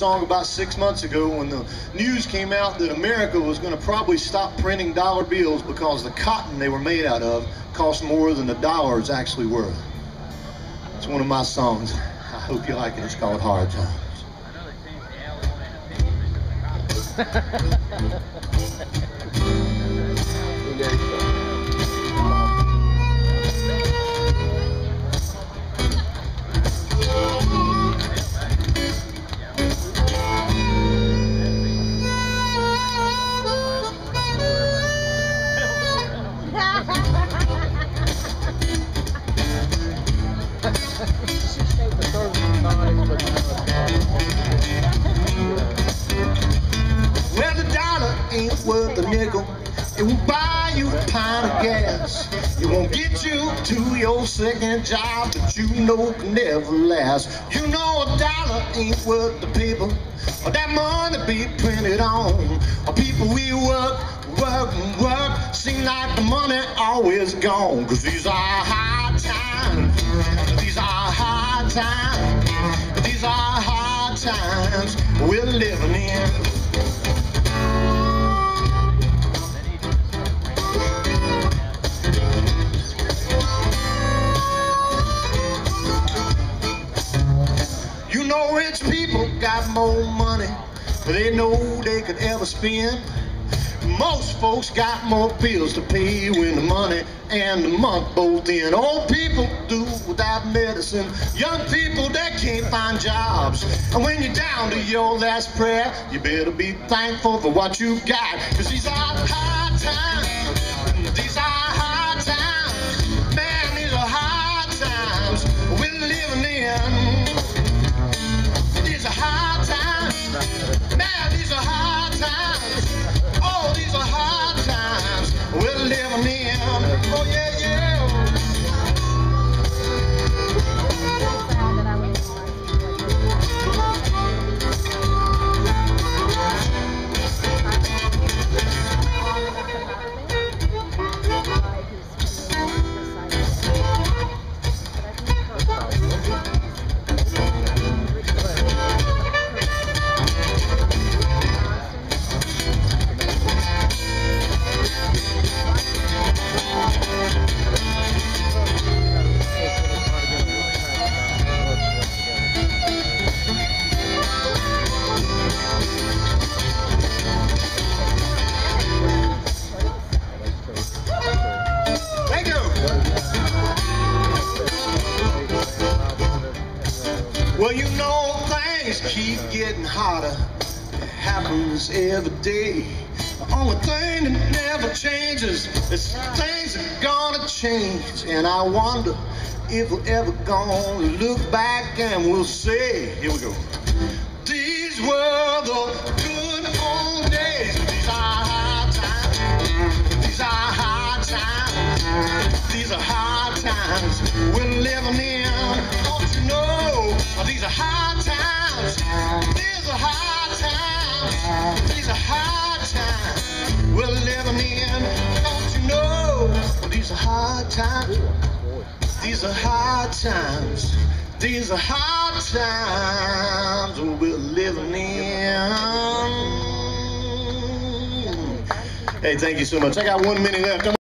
song about six months ago when the news came out that America was going to probably stop printing dollar bills because the cotton they were made out of cost more than the dollar is actually worth. It's one of my songs. I hope you like it. It's called Hard Times. Well, the dollar ain't worth a nickel. It won't buy you a pint of gas. It won't get you to your second job that you know can never last. You know a dollar ain't worth the paper or that money be printed on. Or people we work, work work. Seem like the money always gone. Cause these are hard times. These are hard times. These are hard times we're living in. You know rich people got more money than they know they could ever spend. Most folks got more bills to pay when the money and the month both in. Old people do without medicine. Young people that can't find jobs. And when you're down to your last prayer, you better be thankful for what you got. Cause these are hard times. These Oh, yeah, yeah. Keep getting hotter. It happens every day. The only thing that never changes is things are gonna change. And I wonder if we're ever gonna look back and we'll say, here we go. These were the good old days. These are hard times. These are hard times. These are hard times we're living in. Don't you know? These are hard times. These are hard times. These are hard times we're living in. Don't you know? These are hard times. These are hard times. These are hard times we're living in. Hey, thank you so much. I got one minute left.